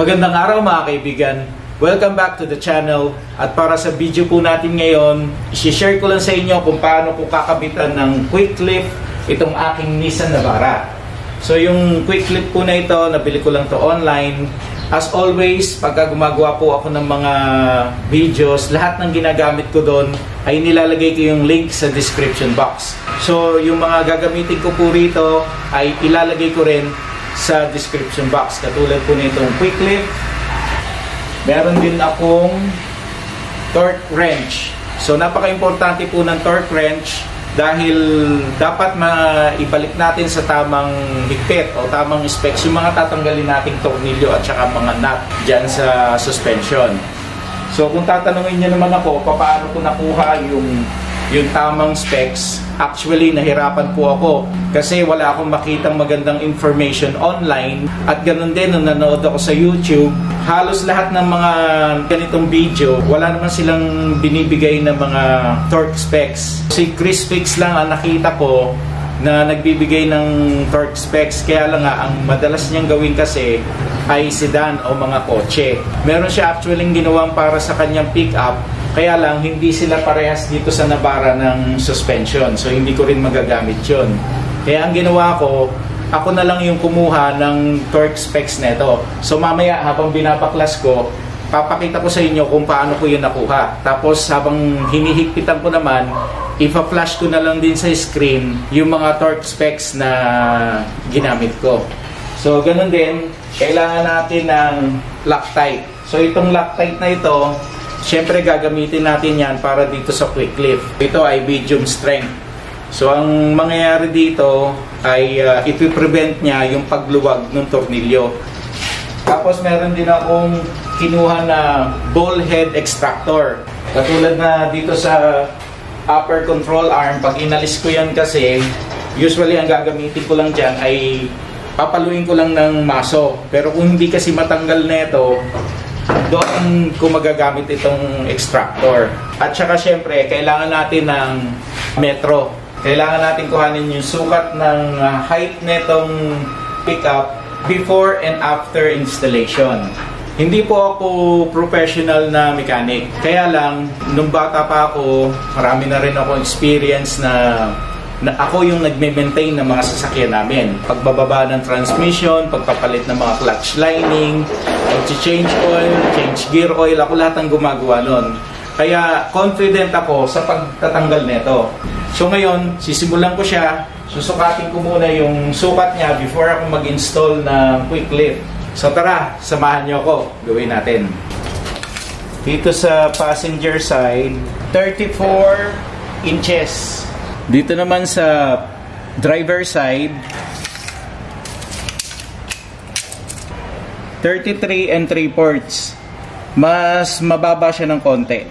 Magandang araw mga kaibigan. Welcome back to the channel. At para sa video po natin ngayon, i-share ko lang sa inyo kung paano ko kakabitan ng quick lift itong aking Nissan Navara. So yung quick lift po na ito, nabili ko lang to online. As always, pagka gumagawa po ako ng mga videos, lahat ng ginagamit ko doon ay nilalagay ko yung link sa description box. So yung mga gagamitin ko po rito ay ilalagay ko rin sa description box. Katulad po nitong quick lift. Meron din akong torque wrench. So napaka-importante po ng torque wrench dahil dapat maibalik natin sa tamang higpit o tamang specs yung mga tatanggalin nating tornilyo at saka mga nut dyan sa suspension. So kung tatanungin niyo naman ako paano ko nakuha yung yung tamang specs, actually nahirapan po ako kasi wala akong makitang magandang information online at ganun din nung nanood ako sa YouTube, halos lahat ng mga ganitong video, wala naman silang binibigay na mga torque specs. Si Chris Fix lang ang nakita ko na nagbibigay ng torque specs kaya lang nga ang madalas niyang gawin kasi ay sedan o mga kotse. Meron siya actually ginawang para sa kanyang pick-up kaya lang, hindi sila parehas dito sa Navara ng suspension. So, hindi ko rin magagamit yon. Kaya ang ginawa ko, ako na lang yung kumuha ng torque specs nito. So, mamaya habang binabaklas ko, papakita ko sa inyo kung paano ko yun nakuha. Tapos, habang hinihigpitan ko naman, ipa-flash ko na lang din sa screen yung mga torque specs na ginamit ko. So, ganun din, kailangan natin ng Loctite. So, itong Loctite na ito, Siyempre gagamitin natin yan para dito sa quick lift. Ito ay medium strength. So ang mangyayari dito ay uh, ipiprevent niya yung pagluwag ng tornilyo. Tapos meron din akong kinuha na ball head extractor. Katulad na dito sa upper control arm, pag inalis ko yan kasi, usually ang gagamitin ko lang dyan ay papaluin ko lang ng maso. Pero kung hindi kasi matanggal nito, doon ko magagamit itong extractor. At saka syempre, kailangan natin ng metro. Kailangan natin kuhanin yung sukat ng uh, height netong pickup before and after installation. Hindi po ako professional na mechanic. Kaya lang, nung bata pa ako, marami na rin ako experience na na ako yung nagme-maintain ng mga sasakyan namin. Pagbababa ng transmission, pagpapalit ng mga clutch lining, pag-change oil, change gear oil, ako lahat ang gumagawa nun. Kaya confident ako sa pagtatanggal nito. So ngayon, sisimulan ko siya, susukatin ko muna yung sukat niya before ako mag-install ng quick lift. So tara, samahan niyo ako, gawin natin. Dito sa passenger side, 34 inches dito naman sa driver side, 33 and 3 ports. Mas mababa siya ng konti.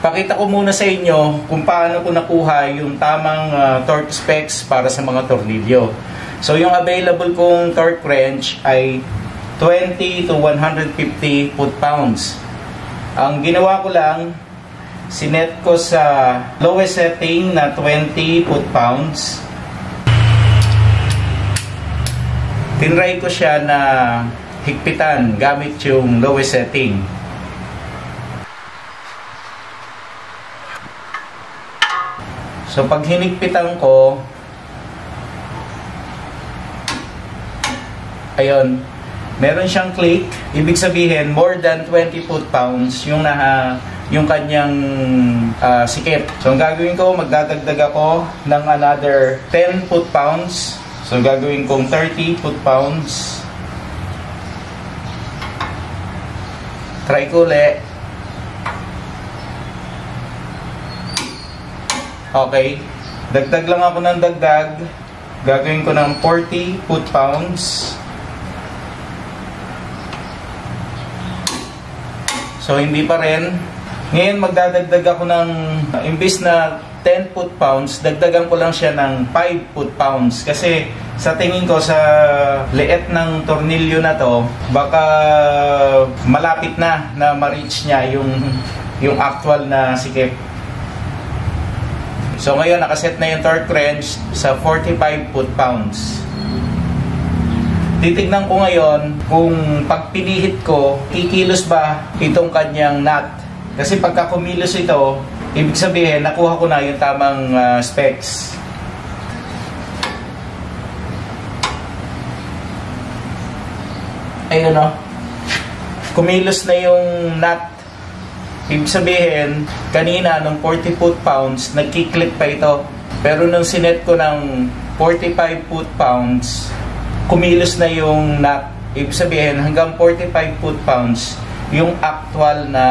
Pakita ko muna sa inyo kung paano ko nakuha yung tamang uh, torque specs para sa mga tornilyo. So yung available kong torque wrench ay 20 to 150 foot-pounds. Ang ginawa ko lang, sinet ko sa lowest setting na 20 foot-pounds. Tinry ko siya na higpitan gamit yung lowest setting. So pag hinigpitan ko, ayun, meron siyang click. Ibig sabihin, more than 20 foot-pounds yung na yung kanyang uh, sikip. So ang gagawin ko, magdadagdag ako ng another 10 foot-pounds. So gagawin kong 30 foot-pounds. Try ko ulit. Okay. Dagdag lang ako ng dagdag. Gagawin ko ng 40 foot-pounds. So, hindi pa rin. Ngayon, magdadagdag ako ng, imbis na 10 foot-pounds, dagdagan ko lang siya ng 5 foot-pounds. Kasi sa tingin ko sa liit ng tornilyo na to, baka malapit na na ma-reach niya yung, yung actual na sikip. So ngayon, nakaset na yung torque wrench sa 45 foot-pounds. Titignan ko ngayon kung pag pinihit ko, kikilos ba itong kanyang nut. Kasi pagka kumilos ito, ibig sabihin, nakuha ko na yung tamang uh, specs. Ayun o. Kumilos na yung nut. Ibig sabihin, kanina nung 40 foot-pounds, nagkiklik pa ito. Pero nung sinet ko ng 45 foot-pounds, kumilos na yung nut. Ibig sabihin, hanggang 45 foot-pounds, yung actual na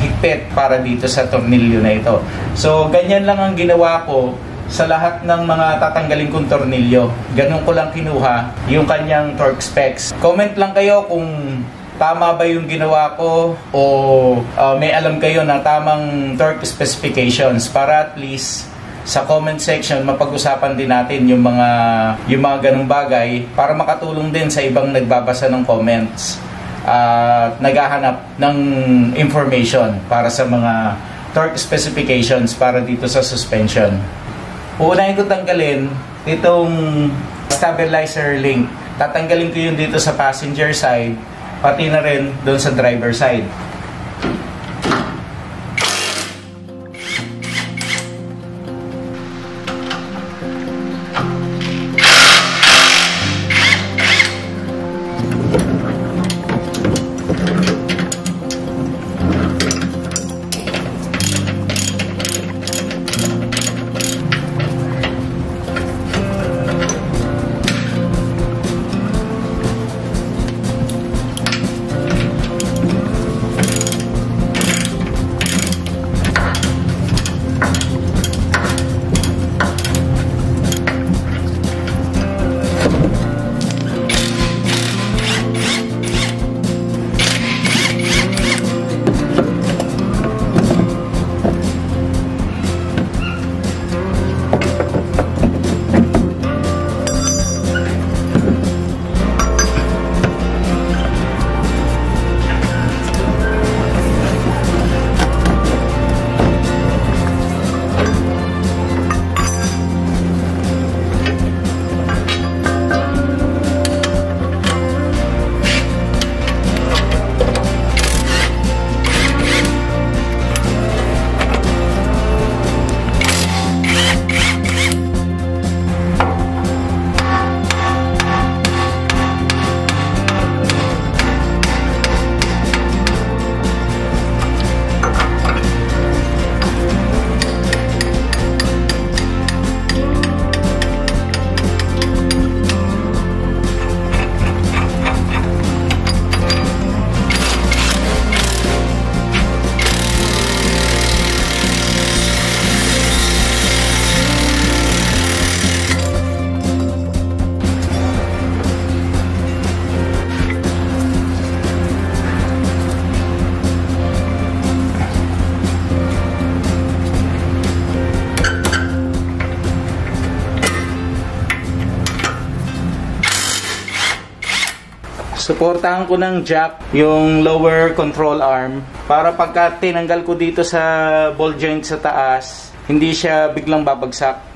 higpit para dito sa tornilyo na ito. So, ganyan lang ang ginawa ko sa lahat ng mga tatanggalin kong tornilyo. Ganun ko lang kinuha yung kanyang torque specs. Comment lang kayo kung tama ba yung ginawa ko o uh, may alam kayo na tamang torque specifications para at least sa comment section mapag-usapan din natin yung mga yung mga ganung bagay para makatulong din sa ibang nagbabasa ng comments at uh, naghahanap ng information para sa mga torque specifications para dito sa suspension. Uunahin ko tanggalin itong stabilizer link. Tatanggalin ko yun dito sa passenger side pati na rin doon sa driver side. Suportahan ko ng jack yung lower control arm para pagka tinanggal ko dito sa ball joint sa taas, hindi siya biglang babagsak.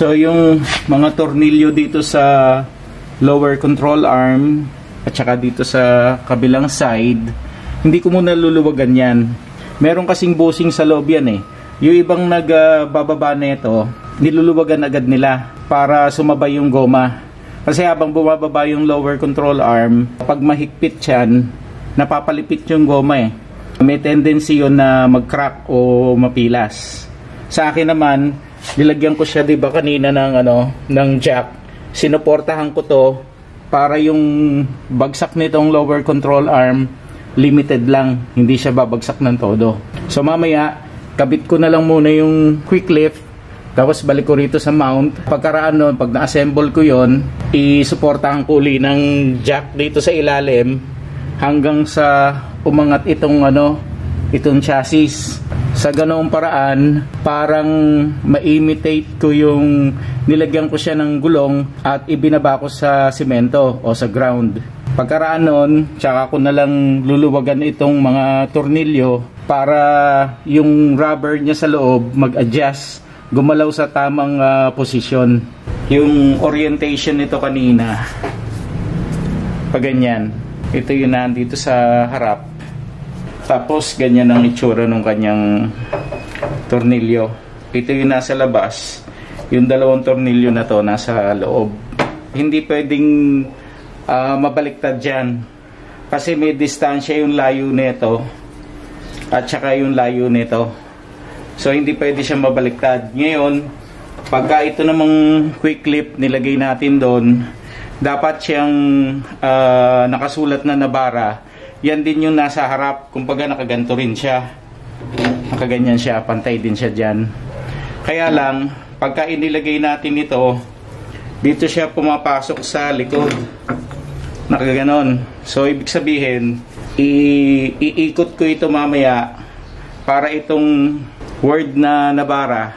So yung mga tornilyo dito sa lower control arm at saka dito sa kabilang side, hindi ko muna luluwagan yan. Meron kasing busing sa loob yan eh. Yung ibang nagbababa uh, nito, niluluwagan agad nila para sumabay yung goma. Kasi habang bumababa yung lower control arm, pag mahigpit yan, napapalipit yung goma eh. May tendency yon na mag-crack o mapilas. Sa akin naman, nilagyan ko siya 'di ba kanina ng ano, ng jack. Sinuportahan ko 'to para yung bagsak nitong lower control arm limited lang, hindi siya babagsak ng todo. So mamaya, kabit ko na lang muna yung quick lift tapos balik ko rito sa mount. Pagkaraan nun, pag na-assemble ko yon isuportahan ko uli ng jack dito sa ilalim hanggang sa umangat itong ano, itong chassis. Sa ganoong paraan, parang ma-imitate ko yung nilagyan ko siya ng gulong at ibinaba ko sa simento o sa ground. Pagkaraan nun, tsaka ko na lang luluwagan itong mga tornilyo para yung rubber niya sa loob mag-adjust, gumalaw sa tamang uh, posisyon. Yung orientation nito kanina, pag ganyan, ito yung nandito sa harap tapos ganyan ang itsura ng kanyang tornilyo. Ito yung nasa labas. Yung dalawang tornilyo na to nasa loob. Hindi pwedeng uh, mabaliktad dyan. Kasi may distansya yung layo nito at saka yung layo nito. So hindi pwede siya mabaliktad. Ngayon pagka ito namang quick clip nilagay natin doon dapat siyang uh, nakasulat na nabara yan din yung nasa harap. Kumbaga nakaganto rin siya. Nakaganyan siya. Pantay din siya dyan. Kaya lang pagka inilagay natin ito dito siya pumapasok sa likod. Nakaganon. So ibig sabihin iikot ko ito mamaya para itong word na nabara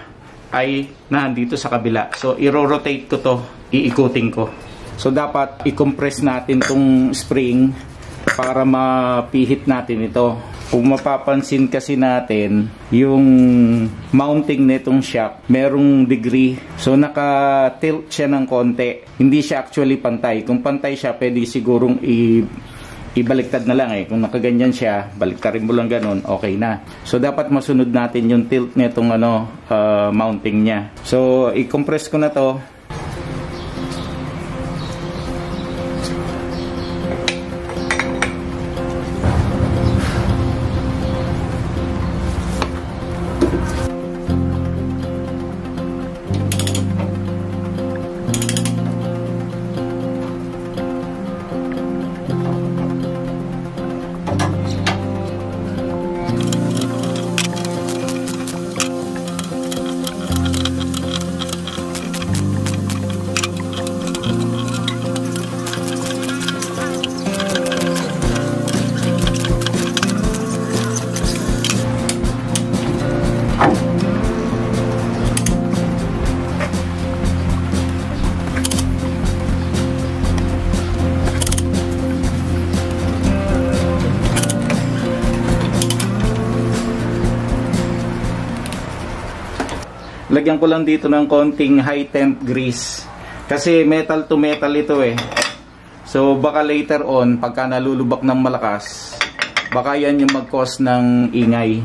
ay nandito sa kabila. So i-rotate ko to. Iikutin ko. So dapat i-compress natin tong spring para mapihit natin ito. Kung mapapansin kasi natin, yung mounting nitong shock, merong degree. So naka-tilt siya ng konti. Hindi siya actually pantay. Kung pantay siya, pwede sigurong i ibaliktad na lang eh. Kung nakaganyan siya, baliktarin mo lang ganun, okay na. So, dapat masunod natin yung tilt nitong ano, uh, mounting niya. So, i-compress ko na to. Lagyan ko lang dito ng konting high temp grease. Kasi metal to metal ito eh. So baka later on pagka nalulubak ng malakas baka yan yung mag ng ingay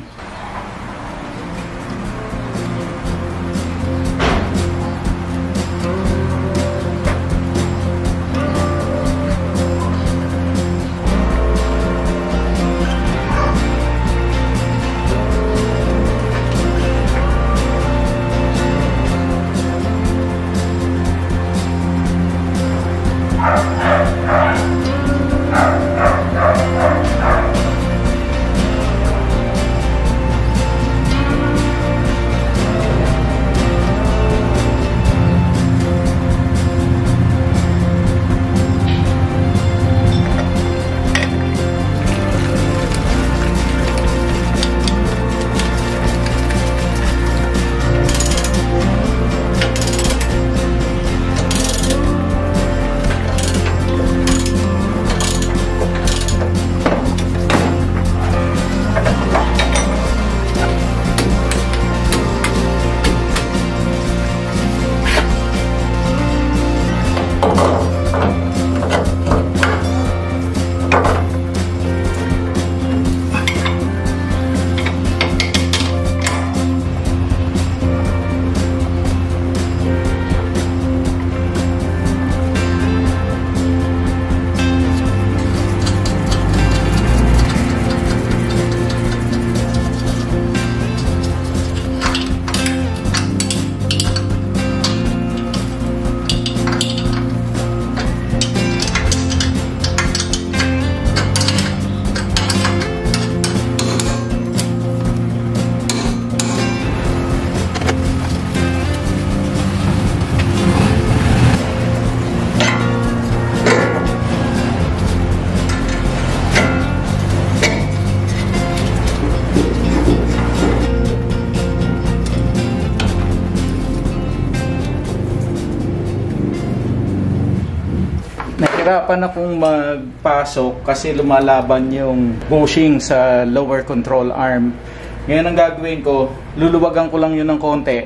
nahihirapan akong magpasok kasi lumalaban yung bushing sa lower control arm. Ngayon ang gagawin ko, luluwagan ko lang yun ng konti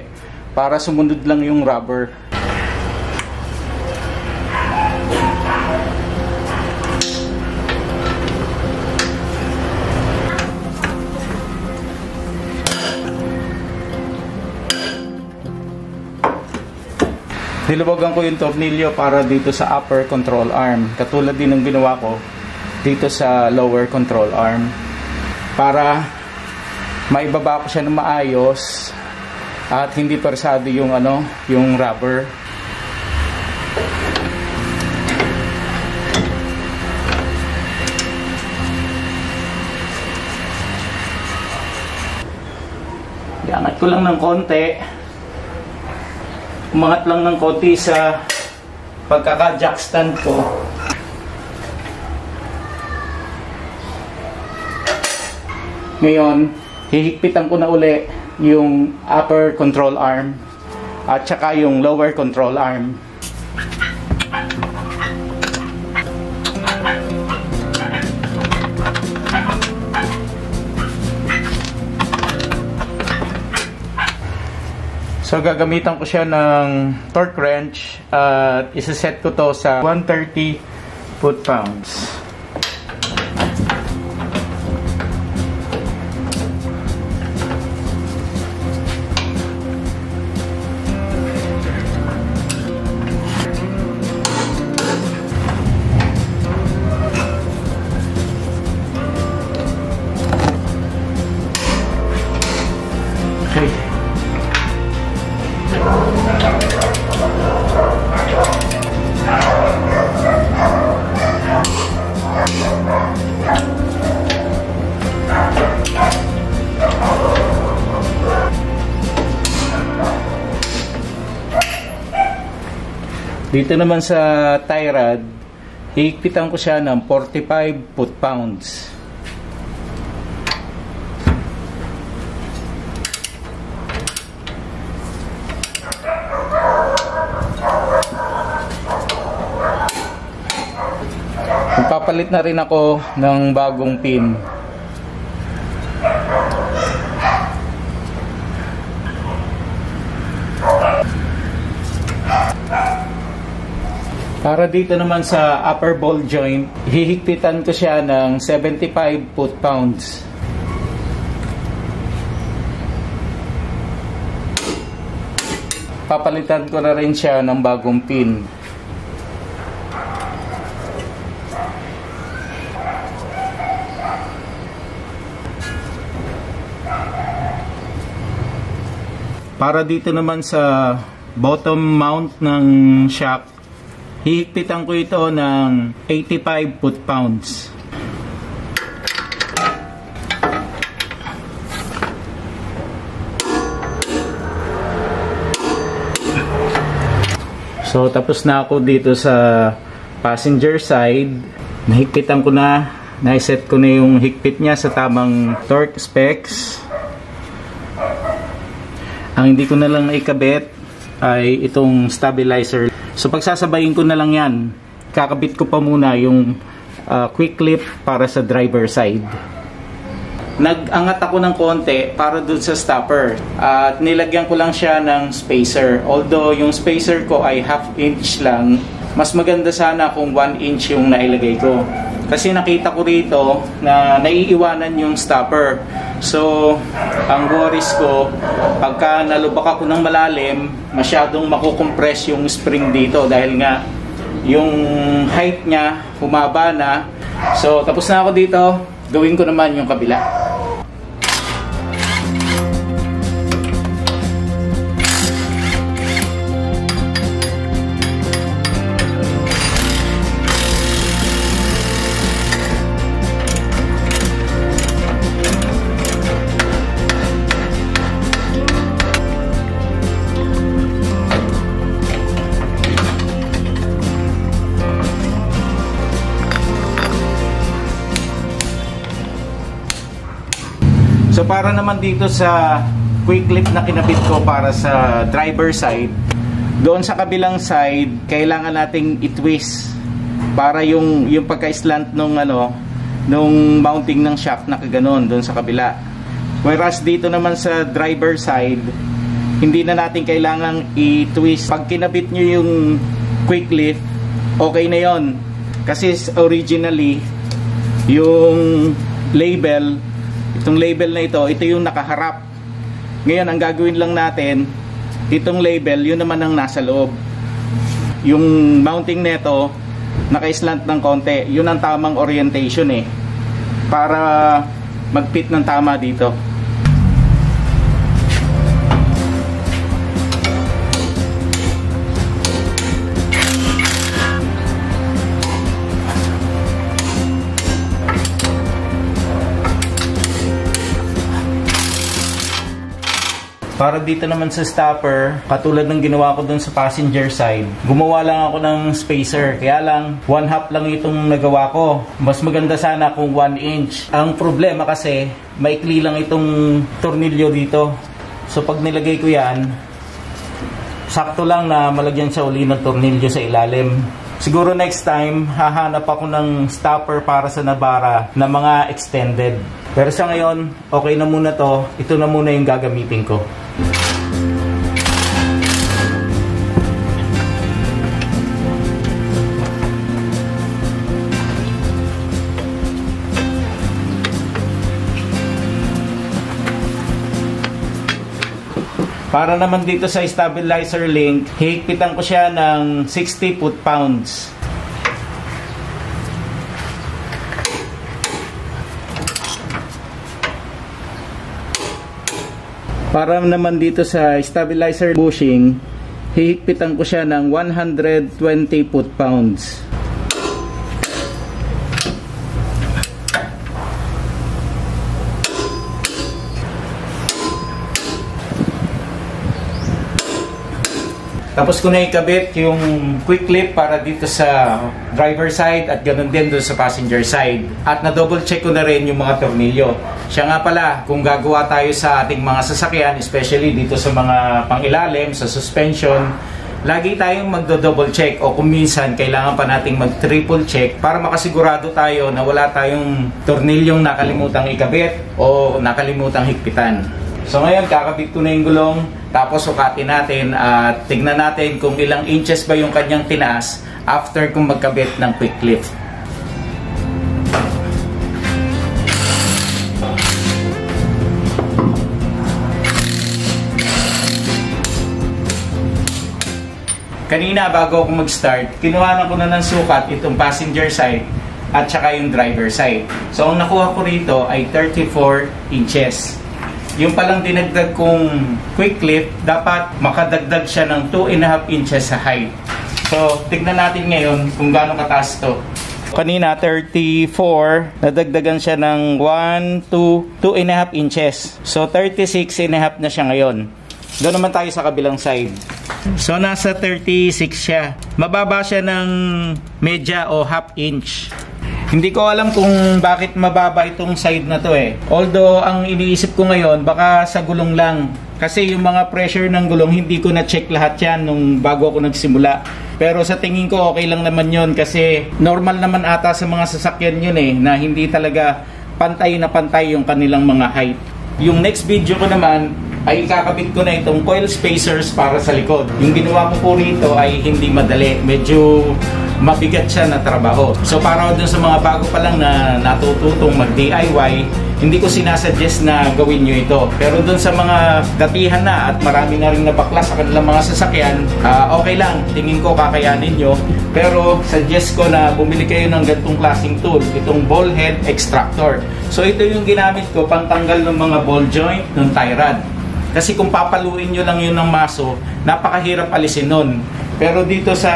para sumunod lang yung rubber. Niluwagan ko yung tornilyo para dito sa upper control arm. Katulad din ng ginawa ko dito sa lower control arm. Para maibaba ko siya ng maayos at hindi persado yung ano, yung rubber. Iangat ko lang ng konti umangat lang ng konti sa pagkaka-jack stand ko. Ngayon, hihigpitan ko na uli yung upper control arm at saka yung lower control arm. So gagamitan ko siya ng torque wrench at uh, isa-set ko to sa 130 foot-pounds. Dito naman sa tie rod, hihigpitan ko siya ng 45 foot-pounds. Papalit na rin ako ng bagong pin. Para dito naman sa upper ball joint, hihigpitan ko siya ng 75 foot-pounds. Papalitan ko na rin siya ng bagong pin. Para dito naman sa bottom mount ng shock, Hihigpitan ko ito ng 85 foot-pounds. So tapos na ako dito sa passenger side. Nahigpitan ko na, naiset ko na yung higpit niya sa tamang torque specs. Ang hindi ko na lang ikabit ay itong stabilizer So pagsasabayin ko na lang yan, kakabit ko pa muna yung uh, quick clip para sa driver side. Nag-angat ako ng konti para dun sa stopper at nilagyan ko lang siya ng spacer. Although yung spacer ko ay half inch lang, mas maganda sana kung 1 inch yung nailagay ko. Kasi nakita ko rito na naiiwanan yung stopper. So, ang worries ko, pagka nalubak ako ng malalim, masyadong makukompress yung spring dito dahil nga yung height niya humaba na. So, tapos na ako dito. Gawin ko naman yung kabila. So para naman dito sa quick clip na kinabit ko para sa driver side, doon sa kabilang side, kailangan nating i-twist para yung yung pagka-slant nung ano nung mounting ng shaft na kaganon doon sa kabila. Whereas dito naman sa driver side, hindi na natin kailangang i-twist. Pag kinabit nyo yung quick lift, okay na yon Kasi originally, yung label, itong label na ito, ito yung nakaharap. Ngayon, ang gagawin lang natin, itong label, yun naman ang nasa loob. Yung mounting neto, naka-slant ng konti. Yun ang tamang orientation eh. Para mag-fit ng tama dito. Para dito naman sa stopper, katulad ng ginawa ko dun sa passenger side, gumawa lang ako ng spacer. Kaya lang, one half lang itong nagawa ko. Mas maganda sana kung 1 inch. Ang problema kasi, maikli lang itong tornilyo dito. So pag nilagay ko yan, sakto lang na malagyan sa uli ng tornilyo sa ilalim. Siguro next time, hahanap ako ng stopper para sa Navara na mga extended. Pero sa ngayon, okay na muna to. Ito na muna yung gagamitin ko. Para naman dito sa stabilizer link, higpitan ko siya ng 60 foot-pounds. Para naman dito sa stabilizer bushing, hihigpitan ko siya ng 120 foot-pounds. Tapos ko na ikabit yung quick clip para dito sa driver side at ganun din doon sa passenger side. At na-double check ko na rin yung mga tornilyo. Siya nga pala, kung gagawa tayo sa ating mga sasakyan, especially dito sa mga pangilalim, sa suspension, lagi tayong magdo-double check o kung minsan kailangan pa nating mag-triple check para makasigurado tayo na wala tayong tornilyong nakalimutang ikabit o nakalimutang higpitan. So ngayon, kakabit na yung gulong, tapos sukatin natin at tignan natin kung ilang inches ba yung kanyang tinaas after kung magkabit ng quick lift. Kanina bago ako mag-start, kinuha ko na ng sukat itong passenger side at saka yung driver side. So ang nakuha ko rito ay 34 inches yung palang dinagdag kong quick lift, dapat makadagdag siya ng 2.5 inches sa height. So, tignan natin ngayon kung gaano kataas to. Kanina, 34. Nadagdagan siya ng 1, 2, 2.5 inches. So, 36.5 na siya ngayon. Doon naman tayo sa kabilang side. So, nasa 36 siya. Mababa siya ng medya o half inch. Hindi ko alam kung bakit mababa itong side na to eh. Although ang iniisip ko ngayon baka sa gulong lang. Kasi yung mga pressure ng gulong hindi ko na check lahat yan nung bago ako nagsimula. Pero sa tingin ko okay lang naman yon kasi normal naman ata sa mga sasakyan yun eh na hindi talaga pantay na pantay yung kanilang mga height. Yung next video ko naman ay ikakabit ko na itong coil spacers para sa likod. Yung ginawa ko po rito ay hindi madali. Medyo mabigat siya na trabaho. So para dun sa mga bago pa lang na natututong mag-DIY, hindi ko sinasuggest na gawin nyo ito. Pero dun sa mga datihan na at marami na rin nabaklas sa kanilang mga sasakyan, uh, okay lang, tingin ko kakayanin nyo. Pero suggest ko na bumili kayo ng gantong klaseng tool, itong ball head extractor. So ito yung ginamit ko pang tanggal ng mga ball joint ng tie rod. Kasi kung papaluin nyo lang yun ng maso, napakahirap alisin nun. Pero dito sa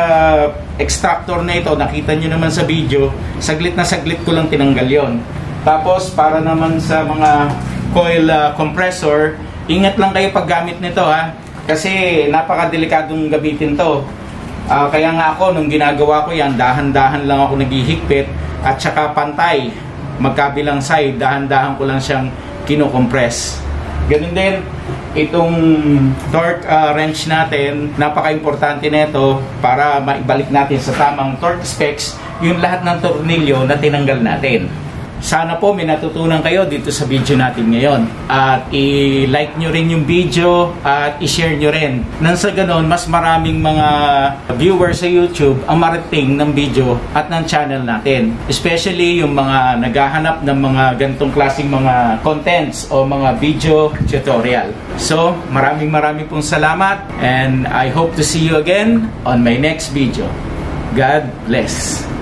extractor na ito, nakita nyo naman sa video, saglit na saglit ko lang tinanggal yon. Tapos para naman sa mga coil uh, compressor, ingat lang kayo paggamit nito ha. Kasi napakadelikadong gamitin to. Uh, kaya nga ako, nung ginagawa ko yan, dahan-dahan lang ako naghihigpit at saka pantay. Magkabilang side, dahan-dahan ko lang siyang kinocompress. Ganun din, itong torque ah, wrench natin, napaka-importante nito para maibalik natin sa tamang torque specs yung lahat ng tornilyo na tinanggal natin. Sana po may natutunan kayo dito sa video natin ngayon. At i-like nyo rin yung video at i-share nyo rin. Nang sa ganon, mas maraming mga viewers sa YouTube ang marating ng video at ng channel natin. Especially yung mga naghahanap ng mga gantong klaseng mga contents o mga video tutorial. So, maraming maraming pong salamat and I hope to see you again on my next video. God bless.